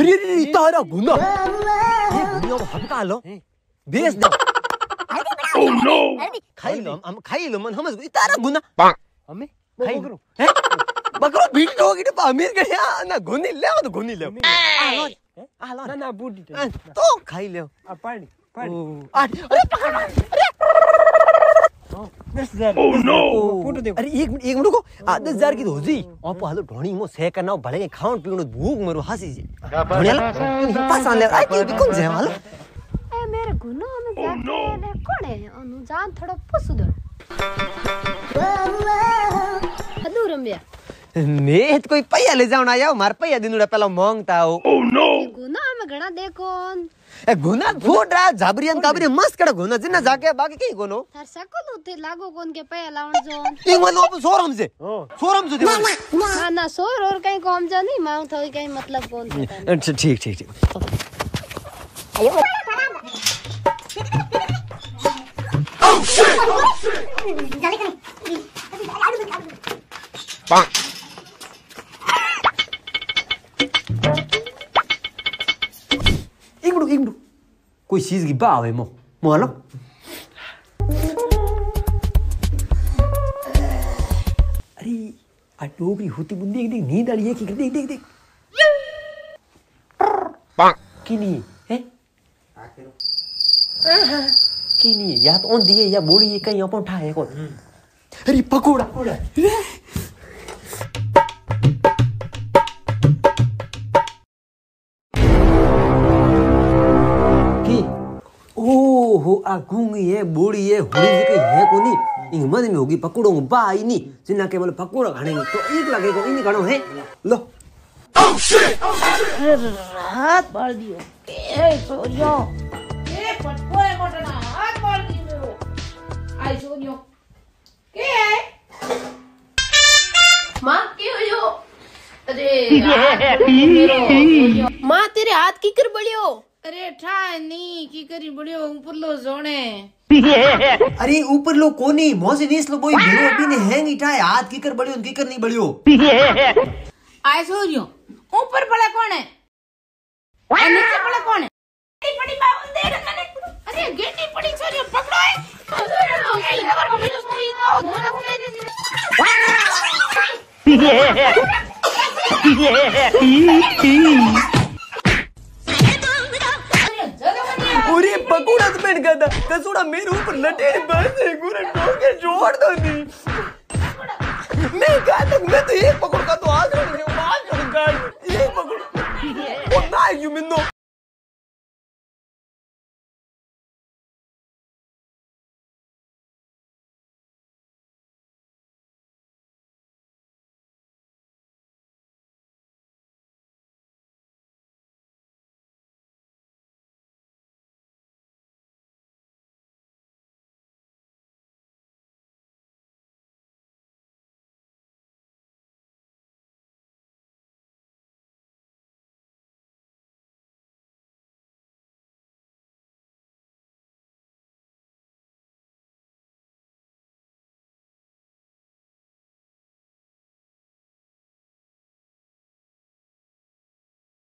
अरे तारा घुंगा ये घुंगा को हमका लो बेच दो ओह नो खाई लो हम खाई लो मन हमस तारा घुंगा हमें खाई लो बकरो भीड़ हो गई तो अमीर के यहां ना घुनी ले तो घुनी ले आ लो ना ना बूटी तो खाई ले आ पानी पानी अरे पकड़ अरे Oh, oh. दस हज़ार की मो से करना भले भूख मरो हासी जी। पास कौन जे ए मेरे गुनो oh, है? अनु जान थोड़ा हदू कोई पैया ले जाऊँ आया मार पैया दिनुड़ा पहला माँगता हो। ओह नो गुना में घना देखोन ए गुना फूट रहा झाबरियन काबरियन मस्त कड़ा गुना जिन्ना जाके बाकी कहीं कोनो थार सकल उते लागो कोन के पे लाउन जोन एक मतलब सोरम से सोरम से दे ना ना सोर और कहीं कम जा नहीं मांग थोड़ी कहीं मतलब कौन अच्छा ठीक ठीक ठीक एक मिनट एक मिनट कोई चीज़ की बाव है मो मो हालो अरे आ टोकरी होती बुंदी देख देख नींद आली है कि देख देख देख किनी है किनी या तो ओन दिए या बोली कहीं अपन उठाए कौन अरे पकोड़ा हो आ गूँगी है बूढ़ी है होली जी है कोनी इंग मन में होगी पकड़ो बा आई नी जिना के बोले पकौड़ा खाने तो एक लगे को इन घणो है लो रात बाल दियो ए सोरियो ए पटको मोटना हाथ मार दियो आई सोरियो के माँ के होयो अरे माँ तेरे हाथ की कर बलियो अरे ठाय नी की करी बड़ियो ऊपर लो जोने अरे ऊपर लो कोनी मौसे नीस लो बोई भेड़ो अभी ने हैंग इठाए हाथ की कर बड़ियो की कर नहीं बड़ियो आए सोर्यो ऊपर पड़ा कौन है और नीचे पड़ा कौन है गेटी पड़ी बाउल दे रहा मैंने अरे गेटी पड़ी सोर्यो पकड़ो है अरे तो मेरे लटे बस पूरा ठोके जोड़ दो नी मैं कहा तक मैं तो एक